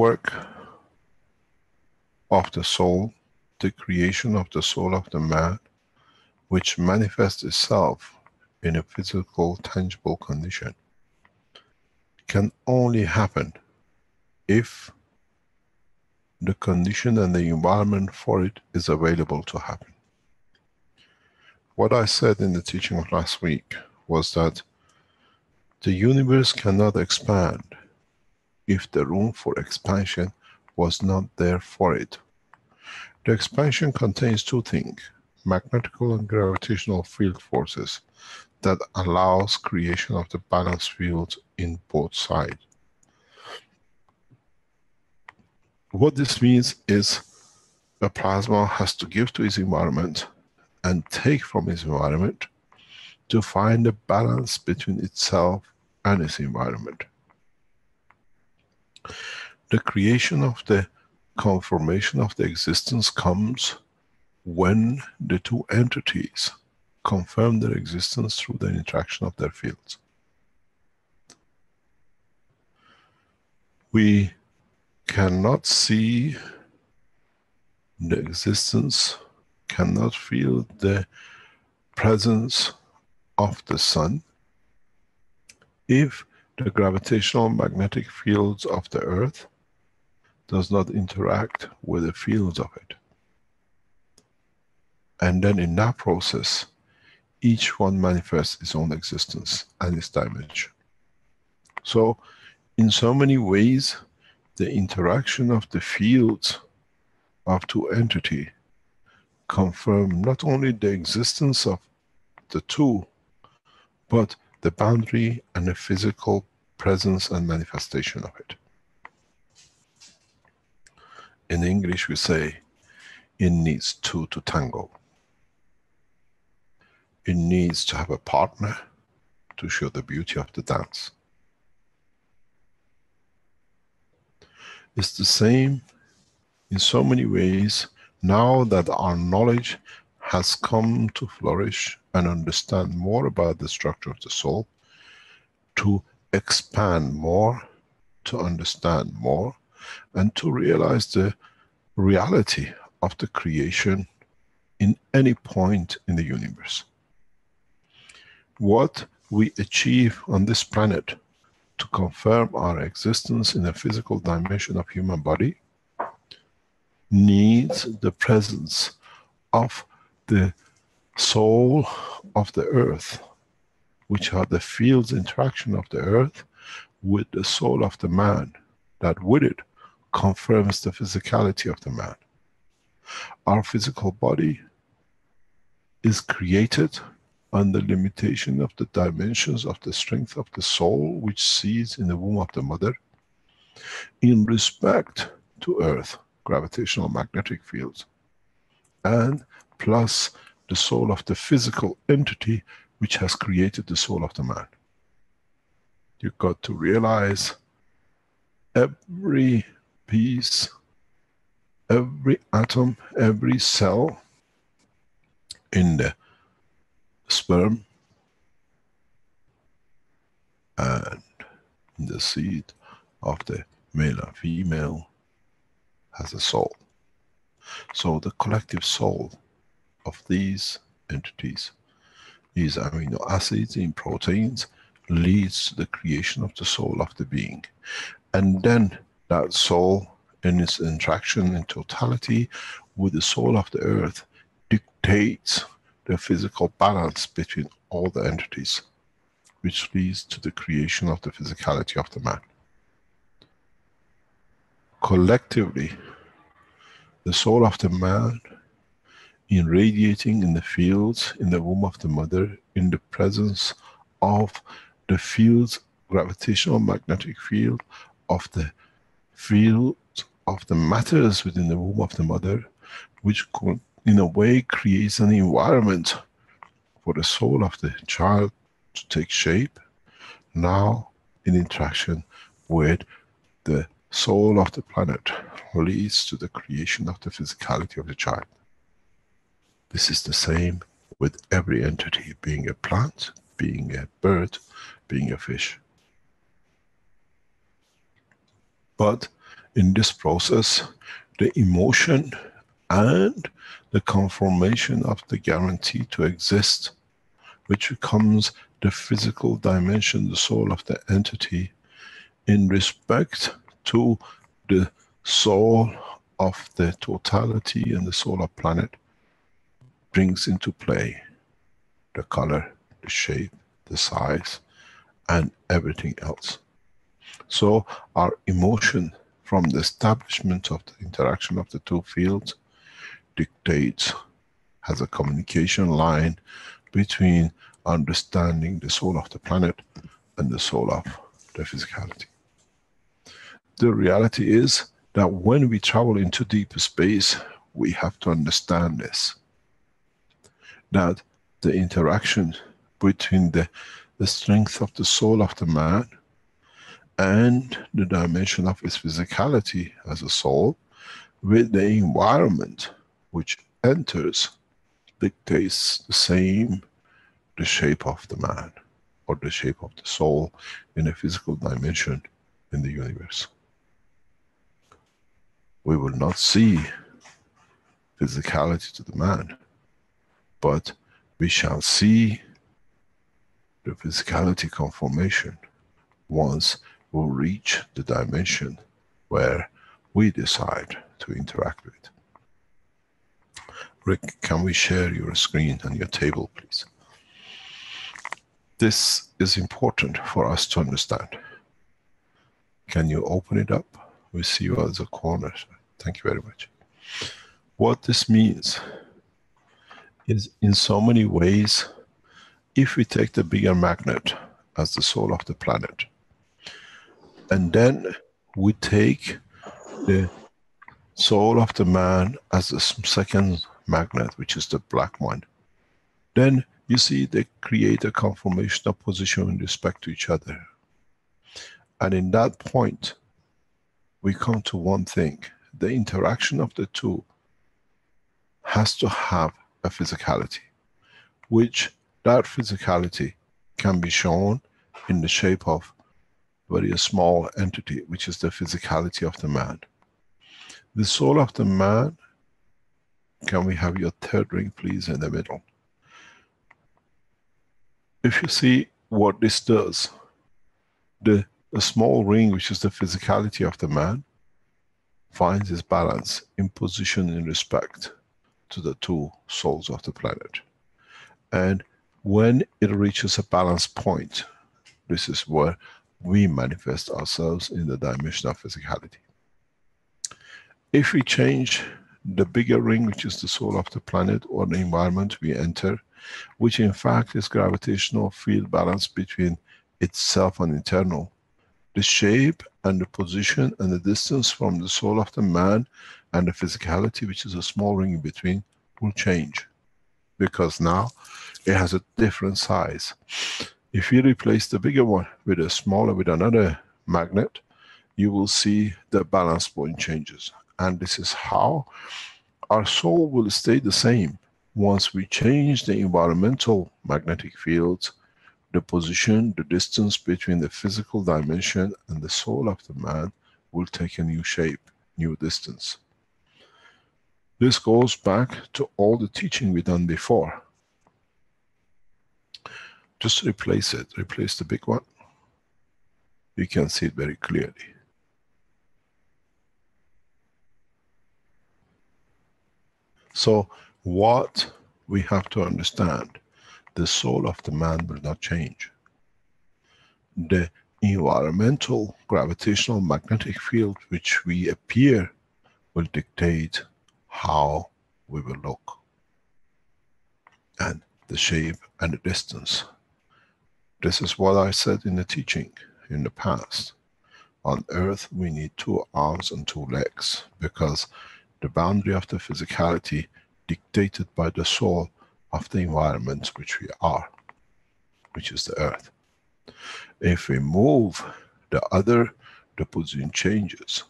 work of the soul, the creation of the soul of the man, which manifests itself in a physical, tangible condition, can only happen if the condition and the environment for it is available to happen. What I said in the teaching of last week was that the universe cannot expand if the room for expansion was not there for it. The expansion contains two things, magnetical and gravitational field forces that allows creation of the balance fields in both sides. What this means is a plasma has to give to its environment and take from its environment to find a balance between itself and its environment. The creation of the confirmation of the existence comes when the two entities confirm their existence through the interaction of their fields. We cannot see the existence, cannot feel the presence of the sun if the gravitational magnetic fields of the earth does not interact with the fields of it. And then in that process, each one manifests its own existence and its dimension. So, in so many ways, the interaction of the fields of two entity confirm not only the existence of the two, but the boundary and the physical presence and manifestation of it. In English we say, it needs two to tango. It needs to have a partner to show the beauty of the dance. It's the same in so many ways now that our knowledge has come to flourish and understand more about the structure of the soul, to expand more, to understand more, and to realize the reality of the creation in any point in the universe. What we achieve on this planet to confirm our existence in a physical dimension of human body needs the presence of the soul of the earth, which are the fields interaction of the earth with the soul of the man, that with it confirms the physicality of the man. Our physical body is created the limitation of the dimensions of the strength of the soul which sees in the womb of the mother in respect to earth, gravitational magnetic fields, and plus the soul of the physical entity which has created the soul of the man. You've got to realize every piece, every atom, every cell in the sperm and in the seed of the male and female has a soul. So the collective soul of these entities, these amino acids in proteins, leads to the creation of the soul of the being. And then that soul in its interaction in totality with the soul of the earth dictates the physical balance between all the entities, which leads to the creation of the physicality of the man. Collectively, the soul of the man irradiating in the fields in the womb of the mother in the presence of the fields, gravitational magnetic field of the field of the matters within the womb of the mother, which in a way creates an environment for the soul of the child to take shape, now in interaction with the soul of the planet leads to the creation of the physicality of the child. This is the same with every entity, being a plant, being a bird, being a fish. But in this process, the emotion and the confirmation of the guarantee to exist, which becomes the physical dimension, the soul of the entity, in respect to the soul of the totality and the solar planet, brings into play the color, the shape, the size, and everything else. So our emotion from the establishment of the interaction of the two fields dictates, has a communication line between understanding the soul of the planet and the soul of the physicality. The reality is that when we travel into deep space, we have to understand this. That the interaction between the, the strength of the soul of the man and the dimension of his physicality as a soul with the environment which enters dictates the same the shape of the man or the shape of the soul in a physical dimension in the universe. We will not see physicality to the man, but we shall see the physicality conformation once we reach the dimension where we decide to interact with. Rick, can we share your screen and your table, please? This is important for us to understand. Can you open it up? We see you as a corner. Thank you very much. What this means is in so many ways, if we take the bigger magnet as the soul of the planet, and then we take the soul of the man as the second magnet, which is the black one, then you see they create a conformation of position in respect to each other. And in that point, we come to one thing. The interaction of the two has to have a physicality, which that physicality can be shown in the shape of very small entity, which is the physicality of the man. The soul of the man can we have your third ring, please, in the middle? If you see what this does, the, the small ring, which is the physicality of the man, finds its balance in position in respect to the two souls of the planet. And when it reaches a balance point, this is where we manifest ourselves in the dimension of physicality. If we change the bigger ring, which is the soul of the planet or the environment we enter, which in fact is gravitational field balance between itself and internal. The shape and the position and the distance from the soul of the man and the physicality, which is a small ring in between, will change. Because now it has a different size. If you replace the bigger one with a smaller, with another magnet, you will see the balance point changes and this is how our soul will stay the same. Once we change the environmental magnetic fields, the position, the distance between the physical dimension and the soul of the man will take a new shape, new distance. This goes back to all the teaching we done before. Just replace it, replace the big one. You can see it very clearly. So what we have to understand, the soul of the man will not change. The environmental gravitational magnetic field which we appear will dictate how we will look and the shape and the distance. This is what I said in the teaching in the past. On earth we need two arms and two legs because the boundary of the physicality dictated by the soul of the environment which we are, which is the earth. If we move the other, the position changes.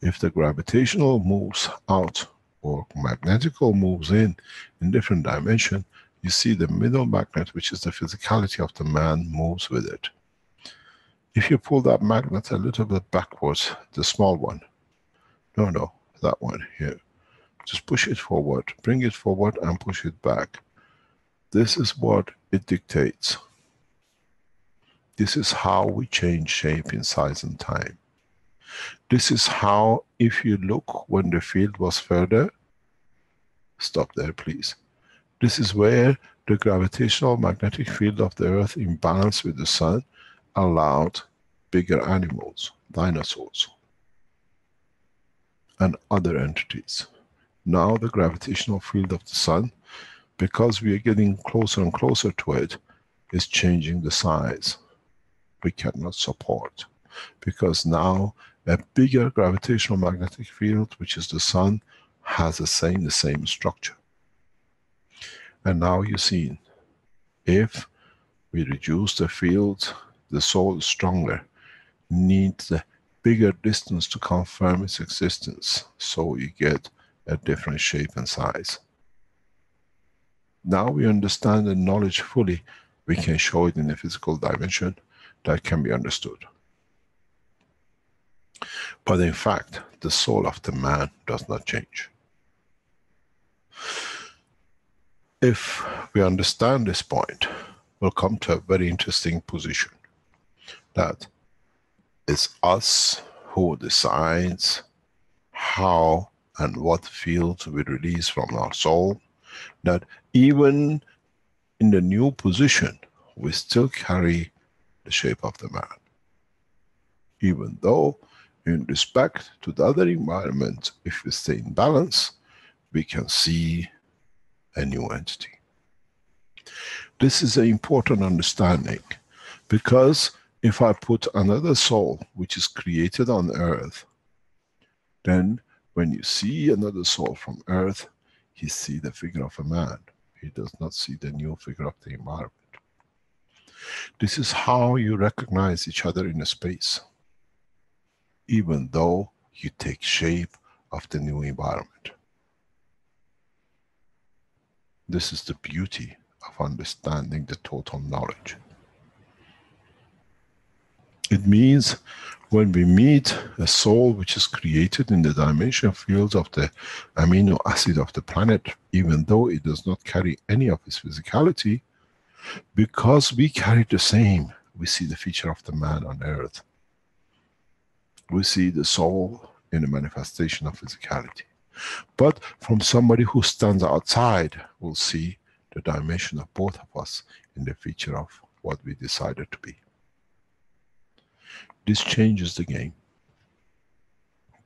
If the gravitational moves out or magnetical moves in, in different dimension, you see the middle magnet, which is the physicality of the man, moves with it. If you pull that magnet a little bit backwards, the small one, No, no, that one here. Just push it forward, bring it forward and push it back. This is what it dictates. This is how we change shape in size and time. This is how, if you look when the field was further, stop there please. This is where the gravitational magnetic field of the earth in balance with the sun allowed bigger animals, dinosaurs, and other entities. Now the gravitational field of the sun, because we are getting closer and closer to it, is changing the size. We cannot support. Because now a bigger gravitational magnetic field, which is the sun, has the same, the same structure. And now you see, if we reduce the field, the soul is stronger, needs a bigger distance to confirm its existence. So you get a different shape and size. Now we understand the knowledge fully, we can show it in a physical dimension that can be understood. But in fact, the soul of the man does not change. If we understand this point, we'll come to a very interesting position. That it's us who decides how and what fields we release from our soul. That even in the new position, we still carry the shape of the man. Even though in respect to the other environment, if we stay in balance, we can see a new entity. This is an important understanding because if I put another soul which is created on earth, then when you see another soul from earth, he see the figure of a man. He does not see the new figure of the environment. This is how you recognize each other in a space, even though you take shape of the new environment. This is the beauty of understanding the total knowledge. It means when we meet a soul which is created in the dimension fields of the amino acid of the planet, even though it does not carry any of its physicality, because we carry the same, we see the feature of the man on earth. We see the soul in the manifestation of physicality. But from somebody who stands outside, will see the dimension of both of us in the feature of what we decided to be. This changes the game.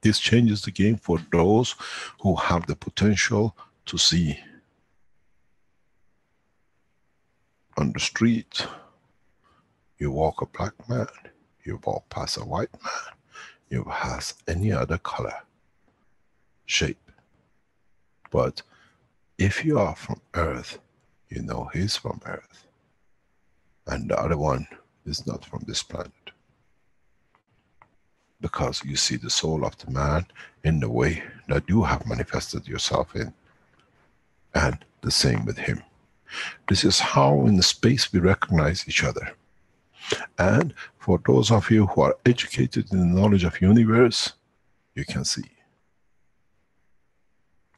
This changes the game for those who have the potential to see. On the street, you walk a black man, you walk past a white man, you pass any other color, shape. But if you are from earth, you know he's from earth. And the other one is not from this planet. Because you see the soul of the man in the way that you have manifested yourself in. And the same with him. This is how in the space we recognize each other. And for those of you who are educated in the knowledge of universe, you can see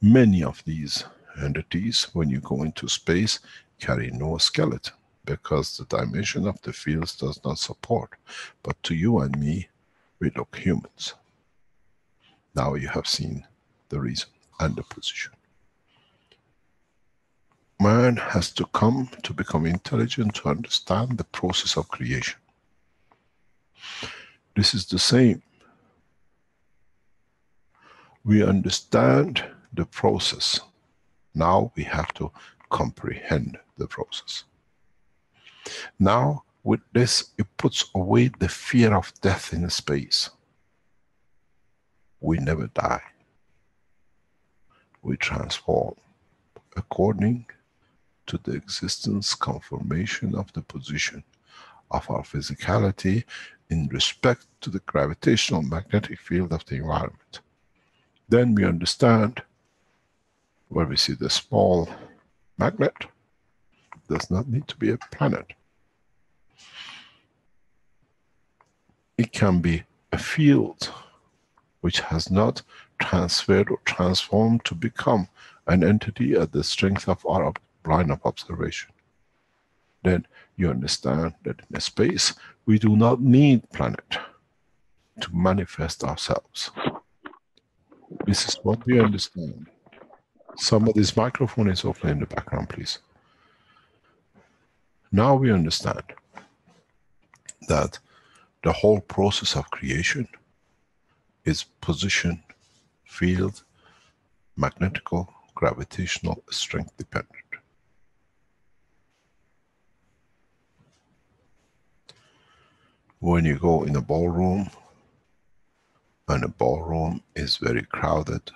many of these entities, when you go into space, carry no skeleton because the dimension of the fields does not support. But to you and me, we look humans. Now you have seen the reason and the position. Man has to come to become intelligent to understand the process of creation. This is the same. We understand the process now we have to comprehend the process. Now with this, it puts away the fear of death in space. We never die. We transform according to the existence confirmation of the position of our physicality in respect to the gravitational magnetic field of the environment. Then we understand where we see the small magnet, does not need to be a planet. It can be a field which has not transferred or transformed to become an entity at the strength of our line of observation. Then you understand that in space, we do not need planet to manifest ourselves. This is what we understand. Somebody's microphone is open in the background, please. Now we understand that the whole process of creation is position, field, magnetical, gravitational, strength dependent. When you go in a ballroom, and a ballroom is very crowded,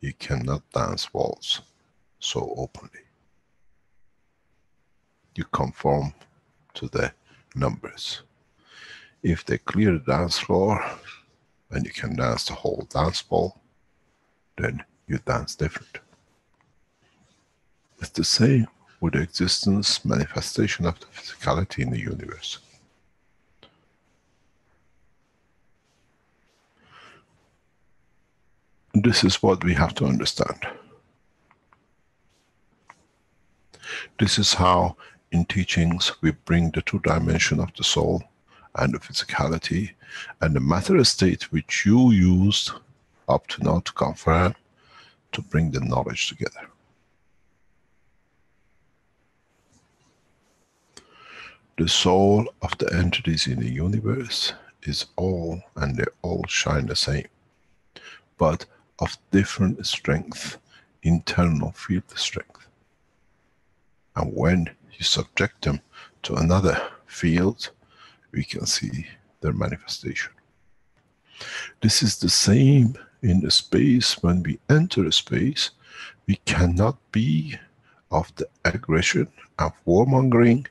you cannot dance waltz so openly. You conform to the numbers. If they clear the dance floor and you can dance the whole dance ball, then you dance different. It's the same with the existence, manifestation of the physicality in the universe. This is what we have to understand. This is how in teachings we bring the two dimension of the soul and the physicality and the matter state which you used up to now to confirm to bring the knowledge together. The soul of the entities in the universe is all and they all shine the same. But of different strength, internal field strength. And when you subject them to another field, we can see their manifestation. This is the same in the space. When we enter a space, we cannot be of the aggression and warmongering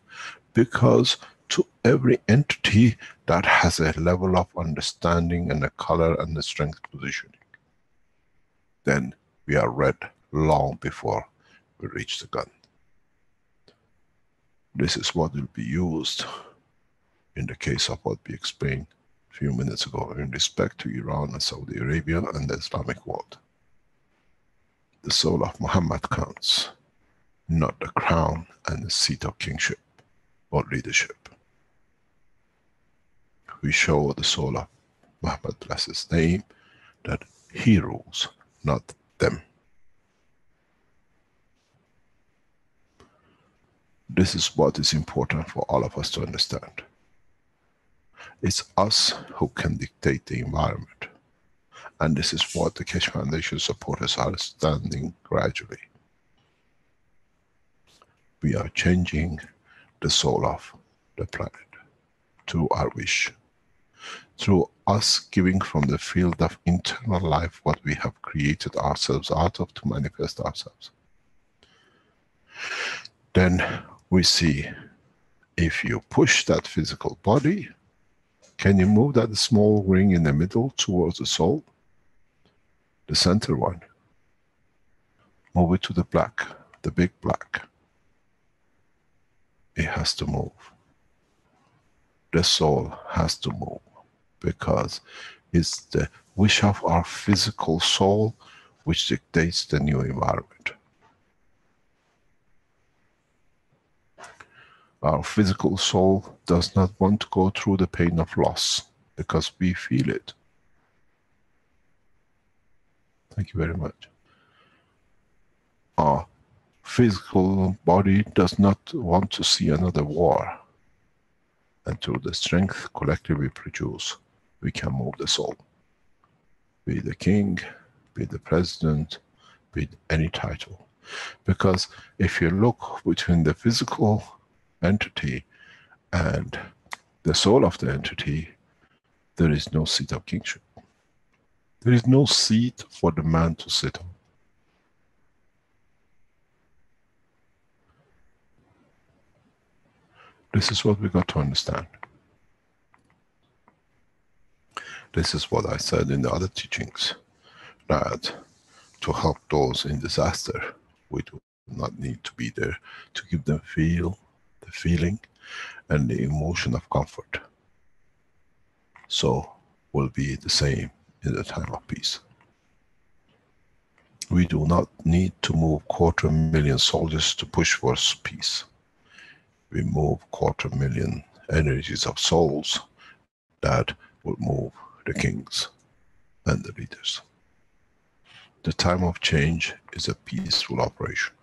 because to every entity that has a level of understanding and a color and the strength positioning then we are red long before we reach the gun. This is what will be used in the case of what we explained a few minutes ago in respect to Iran and Saudi Arabia and the Islamic world. The soul of Muhammad counts, not the crown and the seat of kingship or leadership. We show the soul of Muhammad, bless his name, that he rules, not them. This is what is important for all of us to understand. It's us who can dictate the environment. And this is what the Keshe Foundation supporters are standing gradually. We are changing the soul of the planet to our wish through us giving from the field of internal life what we have created ourselves out of to manifest ourselves. Then we see if you push that physical body, can you move that small ring in the middle towards the soul? The center one. Move it to the black, the big black. It has to move. The soul has to move because it's the wish of our physical soul which dictates the new environment. Our physical soul does not want to go through the pain of loss because we feel it. Thank you very much. Our physical body does not want to see another war. And through the strength collectively produce, we can move the soul. Be the king, be the president, be any title. Because if you look between the physical entity and the soul of the entity, there is no seat of kingship. There is no seat for the man to sit on. This is what we got to understand. This is what I said in the other teachings, that to help those in disaster, we do not need to be there to give them feel, feeling and the emotion of comfort. So will be the same in the time of peace. we do not need to move quarter million soldiers to push for peace. We move quarter million energies of souls that will move the kings and the leaders. The time of change is a peaceful operation,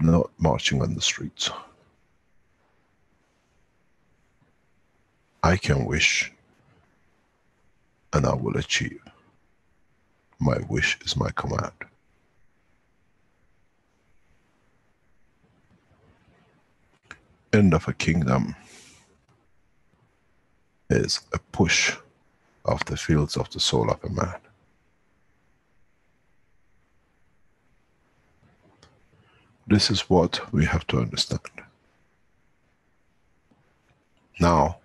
not marching on the streets. I can wish and I will achieve. My wish is my command. End of a kingdom is a push of the fields of the soul of a man. This is what we have to understand. Now,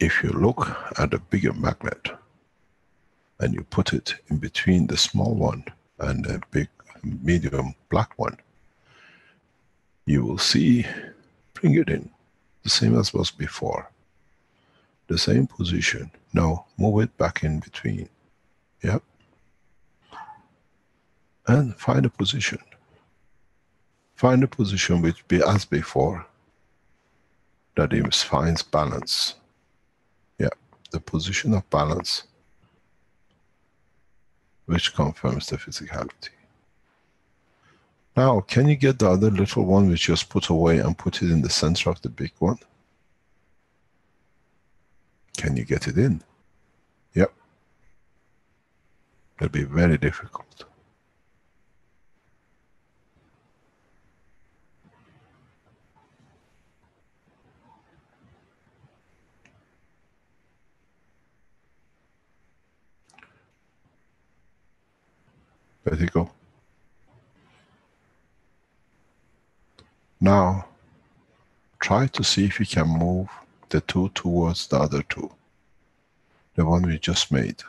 if you look at a bigger magnet and you put it in between the small one and the big medium black one, you will see, bring it in, the same as was before. The same position. Now move it back in between. Yep. And find a position. Find a position which be as before, that it finds balance. Yeah, the position of balance which confirms the physicality. Now, can you get the other little one which you just put away and put it in the center of the big one? Can you get it in? Yep. It'll be very difficult. Vertical. Now, try to see if you can move the two towards the other two. The one we just made.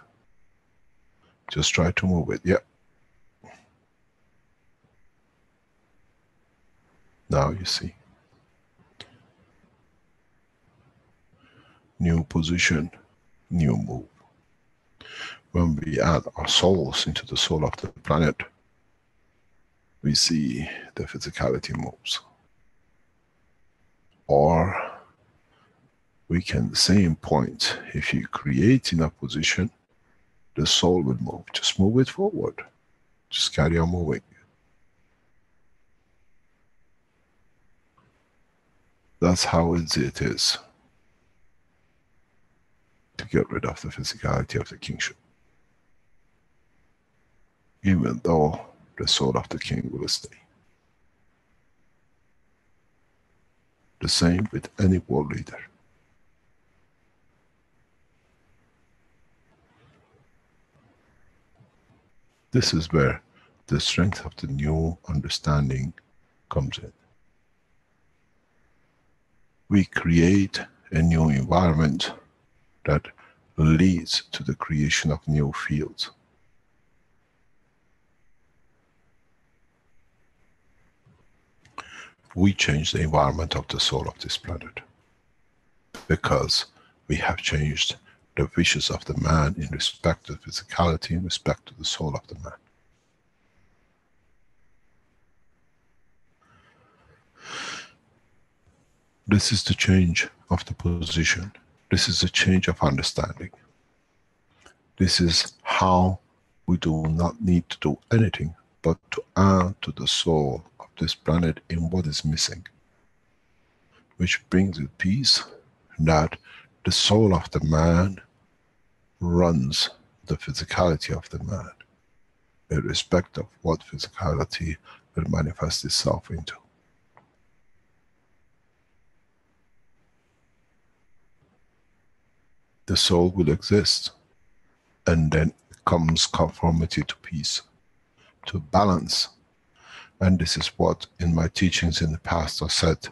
Just try to move it, yeah. Now you see. New position, new move when we add our souls into the soul of the planet, we see the physicality moves. Or we can, the same point, if you create in a position, the soul will move. Just move it forward. Just carry on moving. That's how easy it is to get rid of the physicality of the kingship even though the soul of the king will stay. The same with any world leader. This is where the strength of the new understanding comes in. We create a new environment that leads to the creation of new fields. We change the environment of the soul of this planet. Because we have changed the wishes of the man in respect to physicality, in respect to the soul of the man. This is the change of the position. This is a change of understanding. This is how we do not need to do anything but to add to the soul this planet in what is missing. Which brings it peace that the soul of the man runs the physicality of the man, irrespective of what physicality will manifest itself into. The soul will exist, and then comes conformity to peace, to balance and this is what in my teachings in the past I said,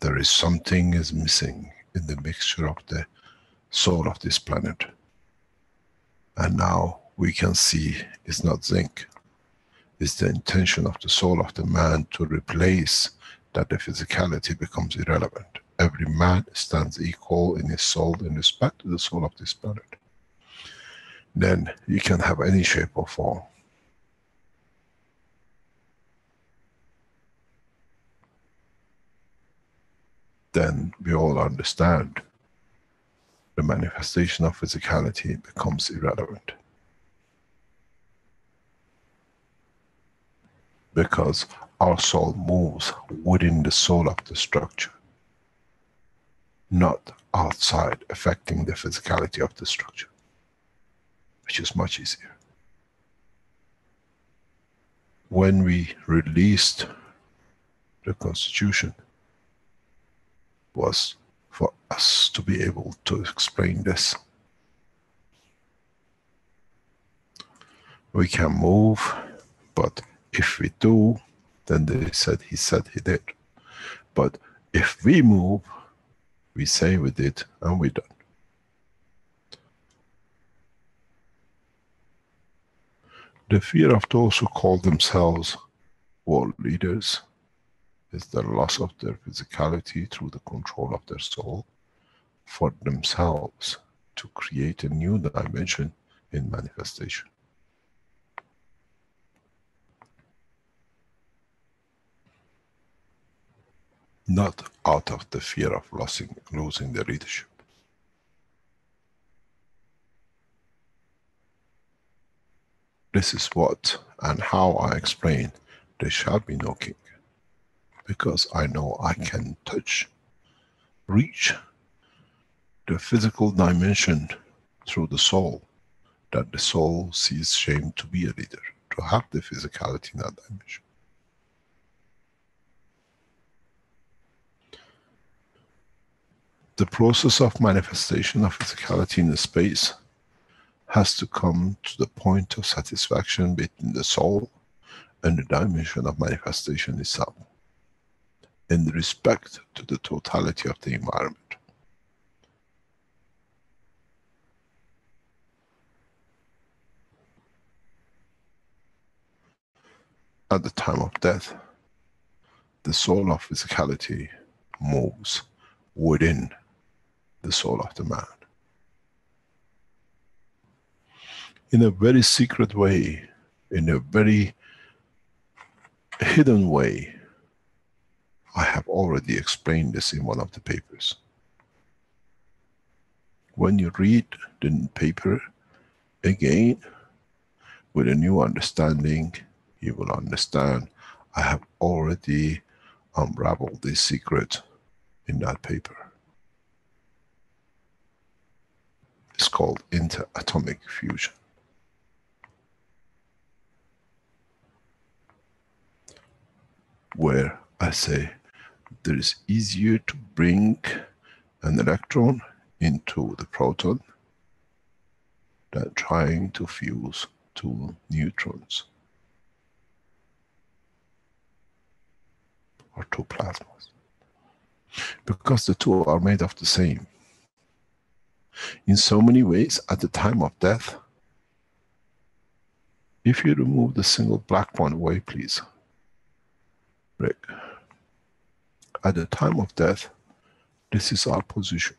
there is something is missing in the mixture of the soul of this planet. And now we can see it's not zinc. It's the intention of the soul of the man to replace that the physicality becomes irrelevant. Every man stands equal in his soul in respect to the soul of this planet. Then you can have any shape or form then we all understand the manifestation of physicality becomes irrelevant. Because our soul moves within the soul of the structure, not outside affecting the physicality of the structure, which is much easier. When we released the constitution, was for us to be able to explain this. We can move, but if we do, then they said he said he did. But if we move, we say we did and we done. The fear of those who call themselves world leaders is the loss of their physicality through the control of their soul for themselves to create a new dimension in manifestation. Not out of the fear of losing, losing the leadership. This is what and how I explain there shall be no king because I know I can touch, reach the physical dimension through the soul, that the soul sees shame to be a leader, to have the physicality in that dimension. The process of manifestation of physicality in the space has to come to the point of satisfaction between the soul and the dimension of manifestation itself in respect to the totality of the environment. At the time of death, the soul of physicality moves within the soul of the man. In a very secret way, in a very hidden way, I have already explained this in one of the papers. When you read the paper again, with a new understanding, you will understand I have already unraveled this secret in that paper. It's called interatomic fusion. Where I say that is easier to bring an electron into the proton than trying to fuse two neutrons or two plasmas. Because the two are made of the same. In so many ways at the time of death if you remove the single black one away please Rick at the time of death, this is our position.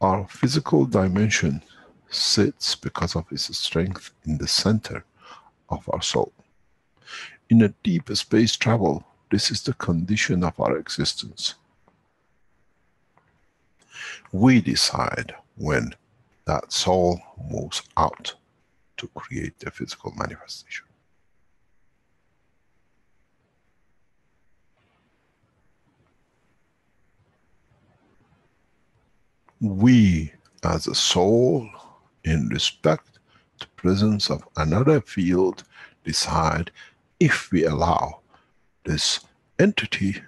Our physical dimension sits because of its strength in the center of our soul. In a deep space travel, this is the condition of our existence. We decide when that soul moves out to create the physical manifestation. We as a soul, in respect to presence of another field, decide if we allow this entity,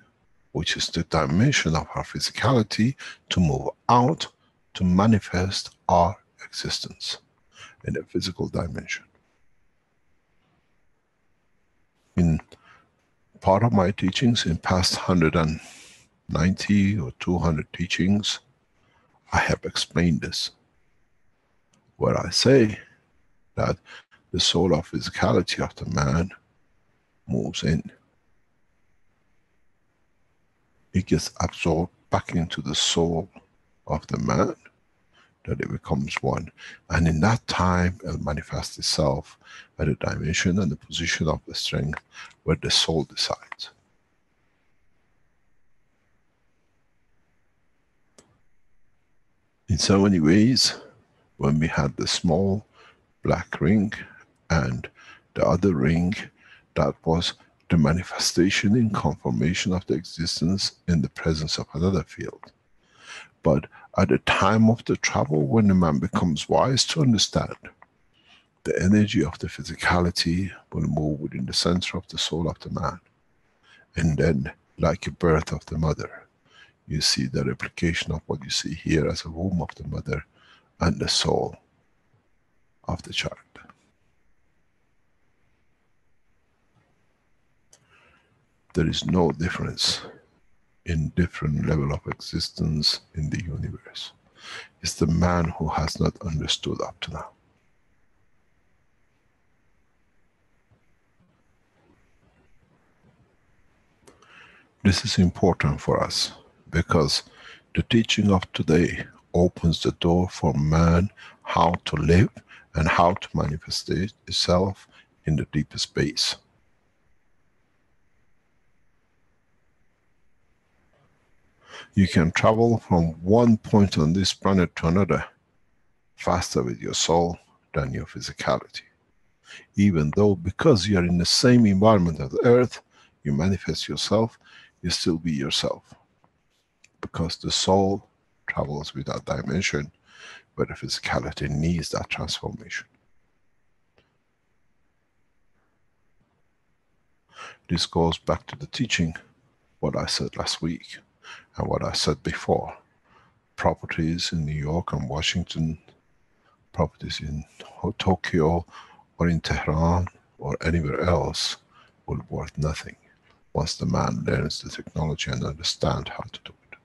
which is the dimension of our physicality, to move out to manifest our existence in a physical dimension. In part of my teachings, in past 190 or 200 teachings, I have explained this. Where I say that the soul of physicality of the man moves in. It gets absorbed back into the soul of the man that it becomes one. And in that time, it'll manifest itself at a dimension and the position of the strength where the soul decides. In so many ways, when we had the small black ring and the other ring, that was the manifestation in confirmation of the existence in the presence of another field. But at the time of the travel, when the man becomes wise to understand, the energy of the physicality will move within the center of the soul of the man. And then, like a birth of the mother, you see the replication of what you see here as a womb of the mother and the soul of the child. There is no difference in different level of existence in the universe. It's the man who has not understood up to now. This is important for us because the teaching of today opens the door for man how to live and how to manifest itself in the deepest space. You can travel from one point on this planet to another faster with your soul than your physicality. Even though because you are in the same environment as Earth, you manifest yourself, you still be yourself. Because the soul travels with that dimension where the physicality needs that transformation. This goes back to the teaching, what I said last week and what I said before. Properties in New York and Washington, properties in Tokyo or in Tehran or anywhere else will worth nothing once the man learns the technology and understand how to do it.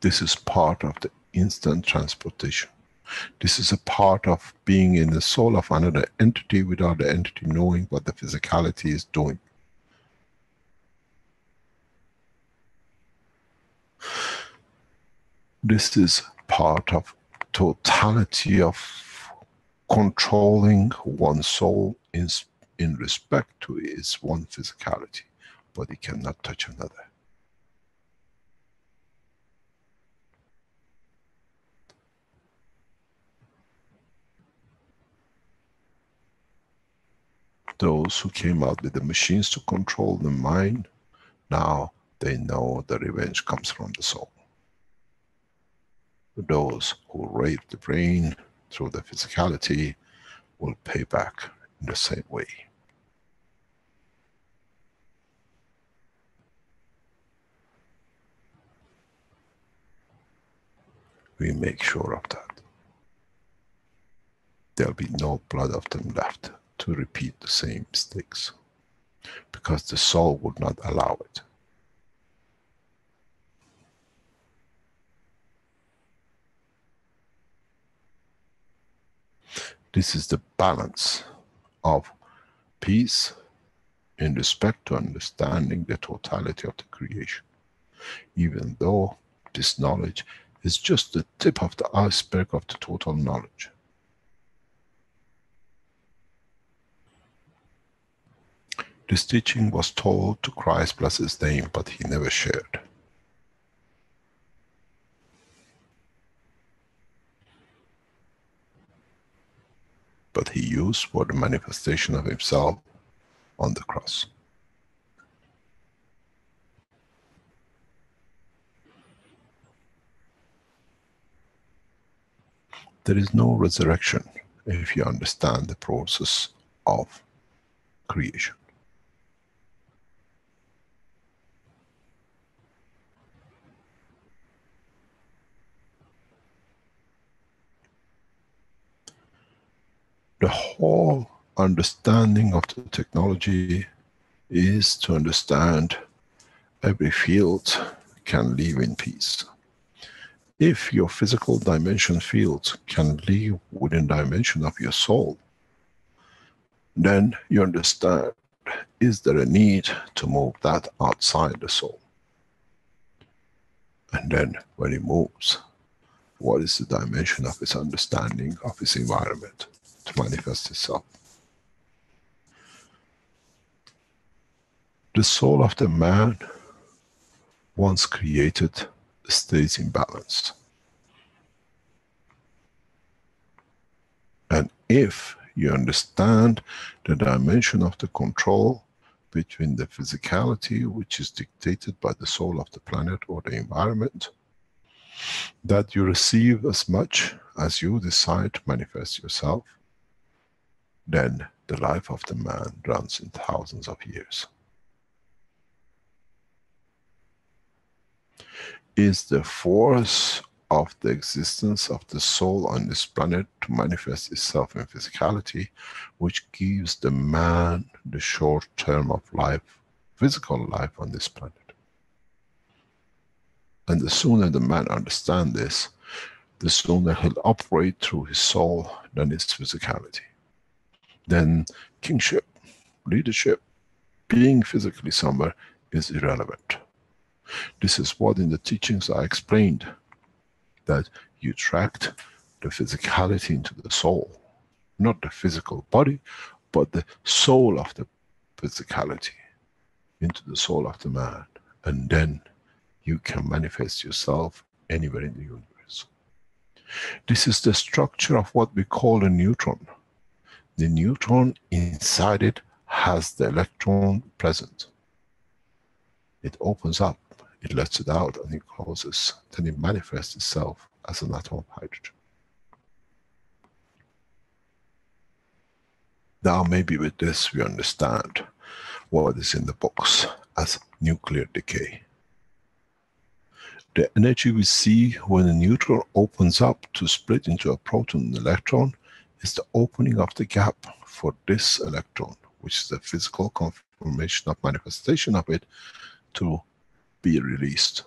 This is part of the instant transportation. This is a part of being in the soul of another entity without the entity knowing what the physicality is doing. This is part of totality of controlling one soul in, in respect to its one physicality, but it cannot touch another. Those who came out with the machines to control the mind, now they know the revenge comes from the soul. Those who rape the brain through the physicality will pay back in the same way. We make sure of that. There'll be no blood of them left to repeat the same mistakes because the soul would not allow it. This is the balance of peace in respect to understanding the totality of the creation. Even though this knowledge is just the tip of the iceberg of the total knowledge. This teaching was told to Christ bless his name, but he never shared. But he used for the manifestation of himself on the cross. There is no resurrection if you understand the process of creation. The whole understanding of the technology is to understand every field can live in peace. If your physical dimension fields can live within dimension of your soul, then you understand is there a need to move that outside the soul? And then when it moves, what is the dimension of its understanding of its environment to manifest itself? The soul of the man, once created, stays in balance. And if you understand the dimension of the control between the physicality, which is dictated by the soul of the planet or the environment, that you receive as much as you decide to manifest yourself, then the life of the man runs in thousands of years. Is the force of the existence of the soul on this planet to manifest itself in physicality, which gives the man the short term of life, physical life on this planet. And the sooner the man understand this, the sooner he'll operate through his soul than his physicality. Then kingship, leadership, being physically somewhere is irrelevant. This is what in the teachings I explained that you tracked the physicality into the soul. Not the physical body, but the soul of the physicality into the soul of the man. And then you can manifest yourself anywhere in the universe. This is the structure of what we call a neutron. The neutron inside it has the electron present. It opens up it lets it out and it closes. Then it manifests itself as an atom of hydrogen. Now maybe with this we understand what is in the box as nuclear decay. The energy we see when a neutron opens up to split into a proton and electron is the opening of the gap for this electron, which is the physical confirmation of manifestation of it, to be released.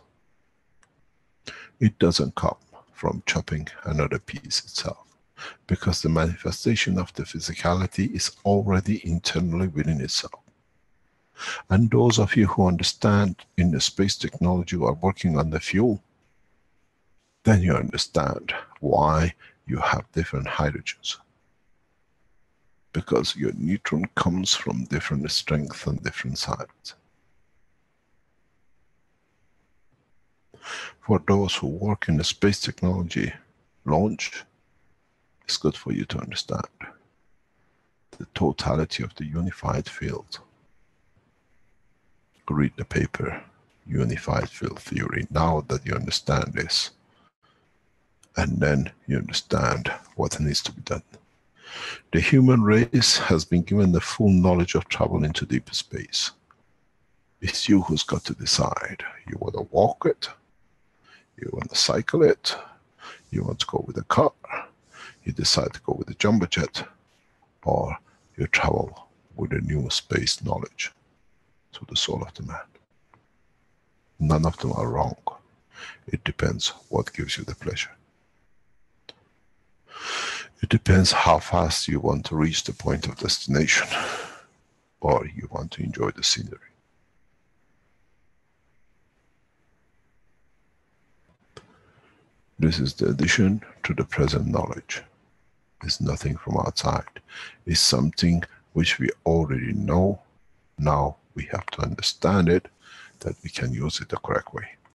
It doesn't come from chopping another piece itself because the manifestation of the physicality is already internally within itself. And those of you who understand in the space technology or are working on the fuel, then you understand why you have different hydrogens. Because your neutron comes from different strengths and different sides. for those who work in the space technology launch, it's good for you to understand the totality of the unified field. Read the paper, Unified Field Theory, now that you understand this. And then you understand what needs to be done. The human race has been given the full knowledge of travel into deeper space. It's you who's got to decide. You want to walk it, you want to cycle it, you want to go with a car, you decide to go with a jumbo jet, or you travel with a new space knowledge to the soul of the man. None of them are wrong. It depends what gives you the pleasure. It depends how fast you want to reach the point of destination or you want to enjoy the scenery. This is the addition to the present knowledge. It's nothing from outside. It's something which we already know. Now we have to understand it, that we can use it the correct way.